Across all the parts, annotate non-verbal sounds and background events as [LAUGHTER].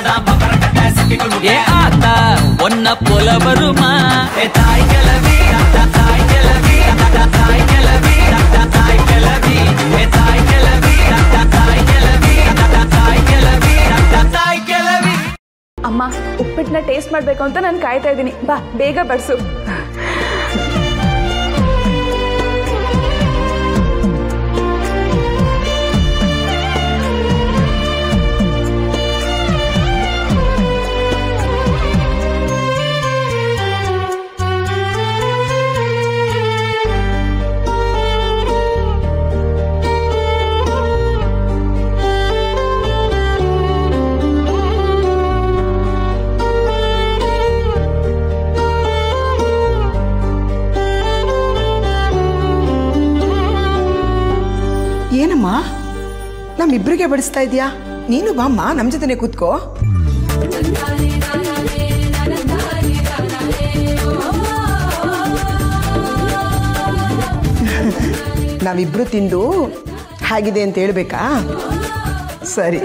ஏ ஆத்தா ஒன்ன போல வருமா ஏ தாய் கிளவி தா தாய் கிளவி தா தாய் கிளவி தா தாய் கிளவி ஏ தாய் கிளவி தா தாய் கிளவி தா தாய் கிளவி தா தாய் கிளவி ಅಮ್ಮ ಉಪ್ಪಿಟ್ಟನ್ನ ಟೇಸ್ಟ್ ಮಾಡಬೇಕು ಅಂತ ನಾನು ಕಾಯ್ತಾ ಇದ್ದೀನಿ ಬಾ ಬೇಗ ಬಡಿಸು ನಮ್ಮಿಬ್ರಿಗೆ ಬಡಿಸ್ತಾ ಇದೀಯಾ ನೀನು ಬಾಮ್ಮ ನಮ್ಮ ಜೊತೆನೆ ಕೂತ್ಕೋ. ನಾವಿಬ್ರು ತಿಂದು ಹಾಗಿದೆ ಅಂತ ಹೇಳ್ಬೇಕಾ? ಸರಿ.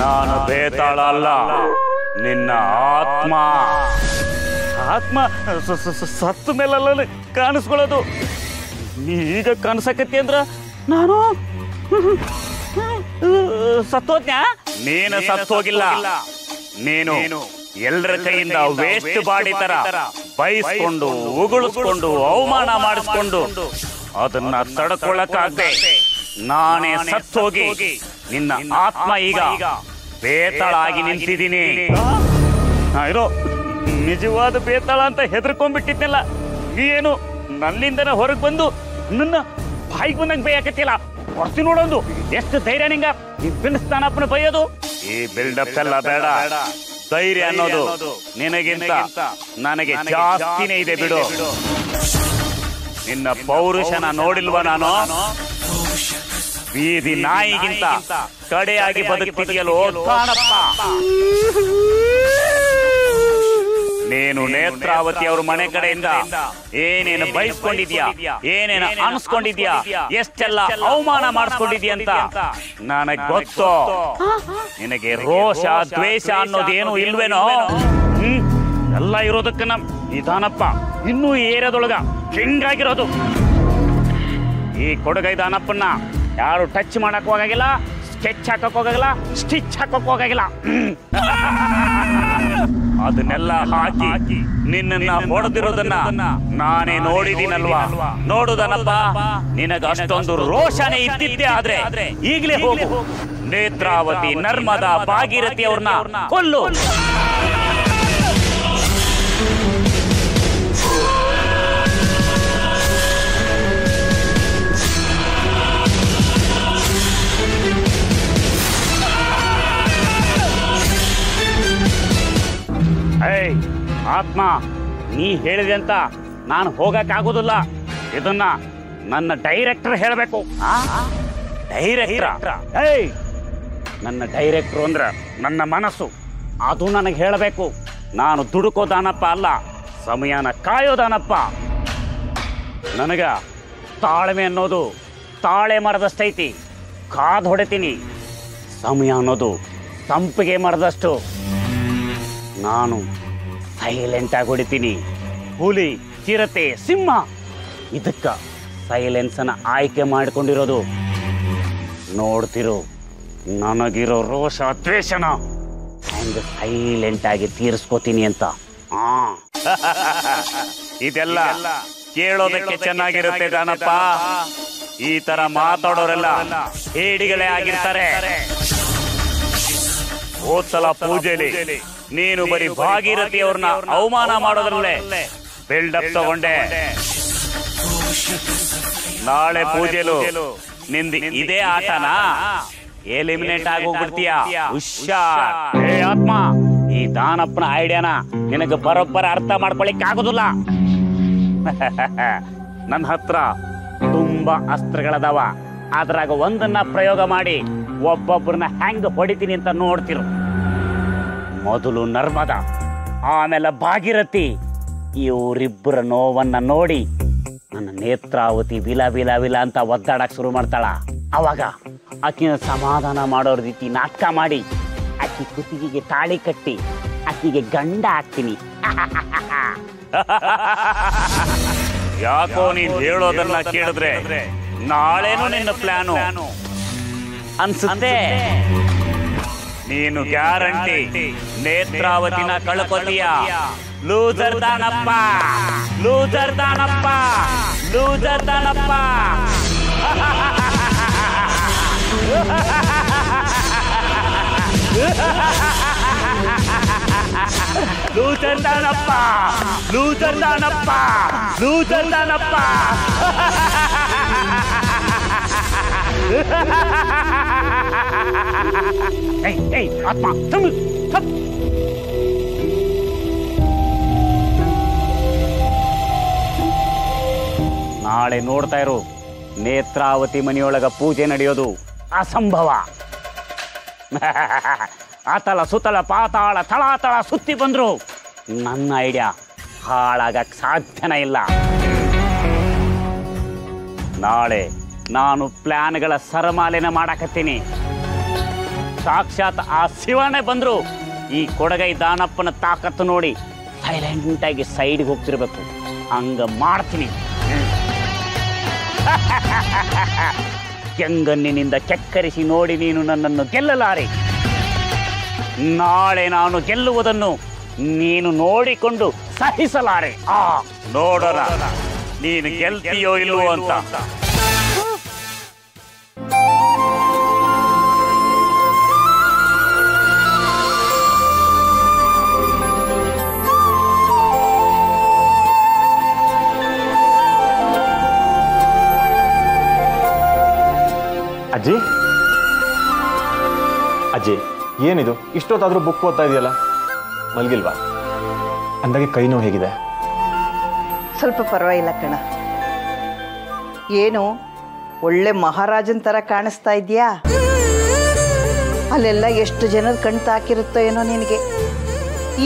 ನಾನು ಬೇತಾಳ ಅಲ್ಲ ನಿನ್ನ ಆತ್ಮ ಆತ್ಮ ಸತ್ತು ಮೇಲಲ್ಲ ಕಾಣಿಸ್ಕೊಳ್ಳೋದು ನೀ ಈಗ ಕಾಣಿಸಕತ್ತಿ ಅಂದ್ರ ನಾನು ಸತ್ತೋಜ್ಞ ನೀನು ಸತ್ತೋಗಿಲ್ಲ ನೀನು ಎಲ್ಲರ ಕೈಯಿಂದ ವೇಸ್ಟ್ ಬಾಡಿ ತರ ಬೈಸ್ಕೊಂಡು ಉಗುಳಿಸ್ಕೊಂಡು, ಅವಮಾನ ಮಾಡಿಸ್ಕೊಂಡು ಅದನ್ನ ತಡ್ಕೊಳ್ಳಕ್ಕಾಗದೆ ನಾನೇ ಸತ್ತೋಗಿ ನಿನ್ನ ಆತ್ಮ ಈಗ ಬೇತಾಳಾಗಿ ನಿಂತಿದ್ದೀನಿ. ಇರೋ ನಿಜವಾದ ಬೇತಾಳ ಅಂತ ಹೆದರ್ಕೊಂಡ್ಬಿಟ್ಟಿದ್ನಲ್ಲ ಏನು ನನ್ನಿಂದನೇ ಹೊರಗೆ ಬಂದು ನನ್ನ ಬಾಯಿಗೆ ಬಂದಂಗೆ ಬೈಯಾಕತ್ತಿಲ್ಲ ಹೊರ್ತಿ ನೋಡೋದು. ಎಷ್ಟು ಧೈರ್ಯ ನಿಂಗ? ಬಿನ್ನಿಸ್ತಾನಪ್ಪನ ಬೈಯೋದು. ಈ ಬಿಲ್ಡಪ್ ಎಲ್ಲ ಬೇಡ. ಧೈರ್ಯ ಅನ್ನೋದು ನಿನಗಿಂತ ನನಗೆ ಜಾಸ್ತಿನೇ ಇದೆ ಬಿಡು. ನಿನ್ನ ಪೌರುಷನ ನೋಡಿಲ್ವ ನಾನು? ಬೀದಿ ನಾಯಿಗಿಂತ ಕಡೆಯಾಗಿ ಬದುಕ್ತಿದೆಯಲ್ಲೋ? ಕಾಣಪ್ಪ. ನೀನು ನೇತ್ರಾವತಿ ಅವ್ರ ಮನೆ ಕಡೆಯಿಂದ ಏನೇನು ಬಯಸ್ಕೊಂಡಿದ್ಯಾ ಏನೇನು ಅನ್ಸ್ಕೊಂಡಿದ್ಯಾ? ಎಷ್ಟೆಲ್ಲ ಅವಮಾನ ಮಾಡಿಸ್ಕೊಂಡಿದ್ಯಾ ಅಂತ ನನಗ್ ಗೊತ್ತು. ನಿನಗೆ ರೋಷ ದ್ವೇಷ ಅನ್ನೋದೇನು ಇಲ್ವೇನೋ? ಹ್ಮ್. ಎಲ್ಲ ಇರೋದಕ್ಕ ನಮ್ ನಿಧಾನಪ್ಪ. ಇನ್ನೂ ಏರಿಯಾದೊಳಗ ಹಿಂಗಾಗಿರೋದು? ಈ ಕೊಡಗೈದಾನಪ್ಪನ್ನ ಯಾರು ಟಚ್ ಮಾಡಕ್ ಹೋಗಾಗಿಲ್ಲ ಸ್ಕೆಚ್ ಹಾಕಕ್ ಹೋಗಾಗಿಲ್ಲ ಸ್ಟಿಚ್ ಹಾಕಕ್ ಹೋಗಾಗಿಲ್ಲ. ಅದನ್ನೆಲ್ಲ ಹಾಕಿ ನಿನ್ನನ್ನ ಹೊಡೆದಿರೋದನ್ನ ನಾನೇ ನೋಡಿದೀನಲ್ವಾ? ನೋಡುದನಪ್ಪ ನಿನಗ ಅಷ್ಟೊಂದು ರೋಷನೆ ಇದ್ದಿದ್ದೆ ಆದ್ರೆ ಈಗಲೇ ಹೋಗು. ನೇತ್ರಾವತಿ ನರ್ಮದಾ ಭಾಗೀರಥಿ ಅವ್ರನ್ನ ಕೊಲ್ಲು. ಏಯ್, ಆತ್ಮ, ನೀ ಹೇಳಿದೆ ಅಂತ ನಾನು ಹೋಗಕ್ಕಾಗೋದಿಲ್ಲ ಇದನ್ನ ನನ್ನ ಡೈರೆಕ್ಟರ್ ಹೇಳಬೇಕು. ಡೈರೆಕ್ಟರ್? ಏಯ್, ನನ್ನ ಡೈರೆಕ್ಟರ್ ಅಂದ್ರೆ ನನ್ನ ಮನಸ್ಸು. ಅದು ನನಗೆ ಹೇಳಬೇಕು. ನಾನು ದುಡುಕೋದಾನಪ್ಪ ಅಲ್ಲ, ಸಮಯನ ಕಾಯೋದಾನಪ್ಪ. ನನಗ ತಾಳ್ಮೆ ಅನ್ನೋದು ತಾಳೆ ಮರದಷ್ಟೈತಿ ಕಾದ್ ಹೊಡಿತೀನಿ. ಸಮಯ ಅನ್ನೋದು ತಂಪಿಗೆ ಮರದಷ್ಟು ನಾನು ಸೈಲೆಂಟ್ ಆಗಿ ಹೊಡಿತೀನಿ. ಹುಲಿ ಚಿರತೆ ಸಿಂಹ ಇದಕ್ಕ ಸೈಲೆನ್ಸನ್ನು ಆಯ್ಕೆ ಮಾಡಿಕೊಂಡಿರೋದು. ನೋಡ್ತಿರು ನನಗಿರೋ ರೋಷ ದ್ವೇಷನ. ಹೆಂಗ ಸೈಲೆಂಟ್ ಆಗಿ ತೀರಿಸ್ಕೋತೀನಿ ಅಂತ. ಆ. [LAUGHS] ಇದೆಲ್ಲ ಕೇಳೋದಕ್ಕೆ ಚೆನ್ನಾಗಿರುತ್ತೆ ದಾನಪ್ಪ ಈ ತರ ಮಾತಾಡೋರೆಲ್ಲ ಹೇಡಿಗಳೇ ಆಗಿರ್ತಾರೆ. ಹೋದ್ಸಲ ಪೂಜೆಲಿ. ನೀನು ಬರೀ ಭಾಗೀರಥಿ ಅವ್ರನ್ನ ಅವಮಾನ ಮಾಡೋದ್ರಲ್ಲೇ ಬಿಲ್ಡಪ್ ತಗೊಂಡೆ. ನಾಳೆ ಪೂಜೆಲು ನಿಂದ ಇದೇ ಆಟನಾ? ಎಲಿಮಿನೇಟ್ ಆಗೋಗ್ಬಿಡ್ತೀಯ? ಹುಷಾರ್. ಏ ಆತ್ಮ ಈ ದಾನಪ್ಪನ ಐಡಿಯಾನ ನಿನಗೆ ಬರೋಬ್ಬರ ಅರ್ಥ ಮಾಡ್ಕೊಳಿಕ್ ಆಗೋದಿಲ್ಲ. [LAUGHS] ನನ್ನ ಹತ್ರ ತುಂಬಾ ಅಸ್ತ್ರಗಳದಾವ. ಅದ್ರಾಗ ಒಂದನ್ನ ಪ್ರಯೋಗ ಮಾಡಿ ಒಬ್ಬೊಬ್ಬರನ್ನ ಹೆಂಗ್ ಹೊಡಿತೀನಿ ಅಂತ ನೋಡ್ತಿರು. ಮೊದಲು ನರ್ಮದ ಆಮೇಲೆ ಭಾಗಿರಥಿ. ಇವರಿಬ್ಬರ ನೋವನ್ನ ನೋಡಿ ನನ್ನ ನೇತ್ರಾವತಿ ವಿಲ ವಿಲ ವಿಲ ಅಂತ ಒದ್ದಾಡಕ್ ಶುರು ಮಾಡ್ತಾಳ. ಅವಾಗ ಆಕಿನ ಸಮಾಧಾನ ಮಾಡೋ ರೀತಿ ನಾಟಕ ಮಾಡಿ ಆಕಿ ಕುತ್ತಿಗೆಗೆ ತಾಳಿ ಕಟ್ಟಿ ಆಕಿಗೆ ಗಂಡ ಹಾಕ್ತೀನಿ. [LAUGHS] ಯಾಕೋ ನೀನ್ ಹೇಳೋದನ್ನ ಕೇಳಿದ್ರೆ ನಾಳೆನೂ ನಿನ್ನ ಪ್ಲಾನು. ಅನ್ಸುತ್ತೆ? ನೀನು ಗ್ಯಾರಂಟಿ. ನೇತ್ರಾವತಿನ ಕಳ್ಕೊತೀಯ loser Danappa loser Danappa loser Danappa loser Danappa loser Danappa loser Danappa [LAUGHS] ನಾಳೆ ನೋಡ್ತಾ ಇರು, ನೇತ್ರಾವತಿ ಮನೆಯೊಳಗ ಪೂಜೆ ನಡೆಯೋದು ಅಸಂಭವ. [LAUGHS] ಆತಲ ಸುತ್ತಲ ಪಾತಾಳ ತಳಾತಳ ಸುತ್ತಿ ಬಂದ್ರು. ನನ್ನ ಐಡಿಯಾ ಹಾಳಾಗಕ್ ಸಾಧ್ಯನೇ ಇಲ್ಲ. ನಾಳೆ ನಾನು ಪ್ಲಾನ್ಗಳ ಸರಮಾಲೆನ ಮಾಡಕತ್ತೀನಿ. ಸಾಕ್ಷಾತ್ ಆ ಶಿವನೇ ಬಂದರು. ಈ ಕೊಡಗೈ ದಾನಪ್ಪನ ತಾಕತ್ತು ನೋಡಿ ಸೈಲೆಂಟ್ ಆಗಿ ಸೈಡ್ಗೆ ಹೋಗ್ತಿರ್ಬೇಕು. ಹಂಗ ಮಾಡ್ತೀನಿ. [LAUGHS] ಕೆಂಗಣ್ಣಿನಿಂದ ಕೆಕ್ಕರಿಸಿ ನೋಡಿ ನೀನು ನನ್ನನ್ನು ಗೆಲ್ಲಲಾರೆ. ನಾಳೆ ನಾನು ಗೆಲ್ಲುವುದನ್ನು ನೀನು ನೋಡಿಕೊಂಡು ಸಹಿಸಲಾರೆ. ಆ ನೋಡೋಣ. ನೀನು ಗೆಲ್ತೀಯೋ ಇಲ್ಲವೋ ಅಂತ. ಅಜ್ಜಿ? ಅಜ್ಜಿ, ಏನಿದು? ಇಷ್ಟೊತ್ತಾದರೂ ಬುಕ್ ಓದ್ತಾ ಇದೆಯಲ್ಲ? ಮಲಗಿಲ್ವಾ? ಅಂದಾಗೆ ಕೈ ನೋವು ಹೇಗಿದೆ? ಸ್ವಲ್ಪ ಪರವಾಗಿಲ್ಲ ಕಣ. ಏನು, ಒಳ್ಳೆ ಮಹಾರಾಜನ ಥರ ಕಾಣಿಸ್ತಾ ಇದೆಯಾ ಅಲ್ಲೆಲ್ಲ ಎಷ್ಟು ಜನದ ಕಣ್ ತಾಕಿರುತ್ತೋ ಏನೋ ನಿನಗೆ.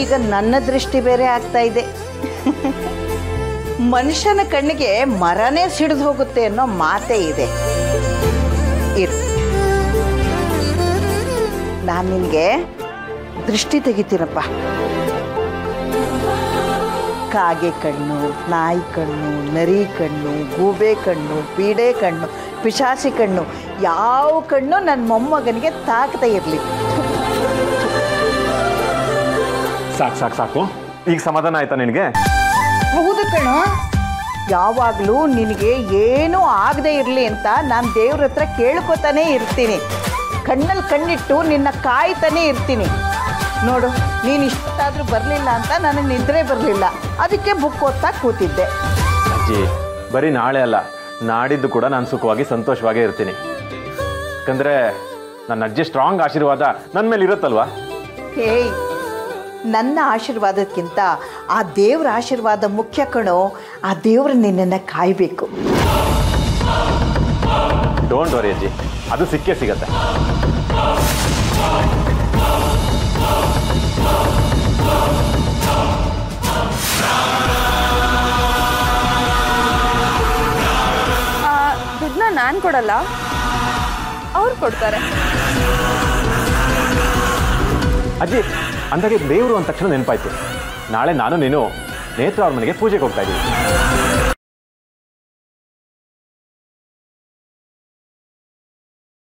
ಈಗ ನನ್ನ ದೃಷ್ಟಿ ಬೇರೆ ಆಗ್ತಾ ಇದೆ. ಮನುಷ್ಯನ ಕಣ್ಣಿಗೆ ಮರನೇ ಸಿಡಿದು ಹೋಗುತ್ತೆ ಅನ್ನೋ ಮಾತೇ ಇದೆ. ನಾನು ನಿನಗೆ ದೃಷ್ಟಿ ತೆಗಿತೀನಪ್ಪ. ಕಾಗೆ ಕಣ್ಣು ನಾಯಿ ಕಣ್ಣು ನರಿ ಕಣ್ಣು ಗೂಬೆ ಕಣ್ಣು ಪೀಡೆ ಕಣ್ಣು ಪಿಶಾಸಿ ಕಣ್ಣು ಯಾವ ಕಣ್ಣು ನನ್ನ ಮೊಮ್ಮಗನಿಗೆ ತಾಕದೇ ಇರಲಿ. ಸಾಕು ಸಾಕು ಸಾಕು. ಈಗ ಸಮಾಧಾನ ಆಯ್ತಾ ನಿನಗೆ? ಹೌದು ಕಣ. ಯಾವಾಗಲೂ ನಿನಗೆ ಏನೂ ಆಗದೆ ಇರಲಿ ಅಂತ ನಾನು ದೇವ್ರ ಹತ್ರ ಕೇಳ್ಕೊತಾನೆ ಇರ್ತೀನಿ. ಕಣ್ಣಲ್ಲಿ ಕಣ್ಣಿಟ್ಟು ನಿನ್ನ ಕಾಯ್ತಾನೆ ಇರ್ತೀನಿ. ನೋಡು ನೀನು ಇಷ್ಟಾದರೂ ಬರಲಿಲ್ಲ ಅಂತ ನನಗೆ ನಿದ್ರೆ ಬರಲಿಲ್ಲ. ಅದಕ್ಕೆ ಬುಕ್ ಓದ್ತಾ ಕೂತಿದ್ದೆ. ಅಜ್ಜಿ ಬರೀ ನಾಳೆ ಅಲ್ಲ ನಾಡಿದ್ದು ಕೂಡ ನಾನು ಸುಖವಾಗಿ ಸಂತೋಷವಾಗೇ ಇರ್ತೀನಿ. ಯಾಕಂದ್ರೆ ನನ್ನ ಅಜ್ಜಿ ಸ್ಟ್ರಾಂಗ್ ಆಶೀರ್ವಾದ ನನ್ನ ಮೇಲೆ ಇರುತ್ತಲ್ವಾ? ಹೇ ನನ್ನ ಆಶೀರ್ವಾದಕ್ಕಿಂತ ಆ ದೇವ್ರ ಆಶೀರ್ವಾದ ಮುಖ್ಯ ಕಣೋ ಆ ದೇವ್ರ ನಿನ್ನನ್ನು ಕಾಯಬೇಕು. ಡೋಂಟ್ ವರಿ ಅಜ್ಜಿ. ಅದು ಸಿಕ್ಕೇ ಸಿಗತ್ತೆ. ದುಡ್ಡನ್ನ ನಾನು ಕೊಡಲ್ಲ. ಅವ್ರು ಕೊಡ್ತಾರೆ. ಅಜ್ಜಿ ಅಂದಾಗೆ ದೇವರು ಅಂದ ತಕ್ಷಣ ನೆನಪಾಯ್ತು. ನಾಳೆ ನಾನು ನೀನು ನೇತ್ರ ಅವ್ರ ಮನೆಗೆ ಪೂಜೆಗೆ ಹೋಗ್ತಾ ಇದ್ದೀವಿ